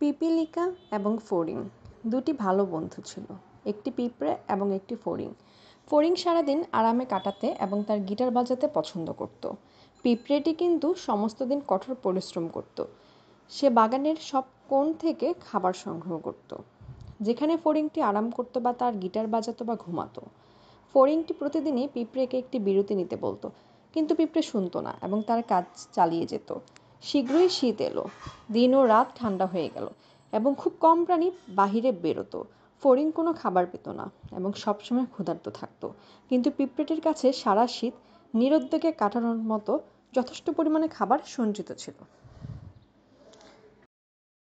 পিপিলিকা এবং ফড়িং দুটি ভালো বন্ধু ছিল, একটি পিঁপড়ে এবং একটি ফড়িং ফড়িং সারাদিন আরামে কাটাতে এবং তার গিটার বাজাতে পছন্দ করত। পিঁপড়েটি কিন্তু সমস্ত দিন কঠোর পরিশ্রম করত। সে বাগানের সব কোণ থেকে খাবার সংগ্রহ করত, যেখানে ফড়িংটি আরাম করত বা তার গিটার বাজাতো বা ঘুমাতো। ফড়িংটি প্রতিদিনই পিঁপড়েকে একটি বিরতি নিতে বলতো, কিন্তু পিঁপড়ে শুনতো না এবং তার কাজ চালিয়ে যেত। শীঘ্রই শীত এলো। দিন ও রাত ঠান্ডা হয়ে গেল এবং খুব কম প্রাণী বাহিরে বেরোতো। ফড়িং কোনো খাবার পেত না এবং সবসময় ক্ষুধার্ত থাকতো। কিন্তু পিঁপড়েটির কাছে সারা শীত নিরুদ্যোগে কাটানোর মতো যথেষ্ট পরিমাণে খাবার সঞ্চিত ছিল।